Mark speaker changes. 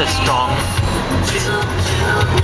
Speaker 1: It's a strong.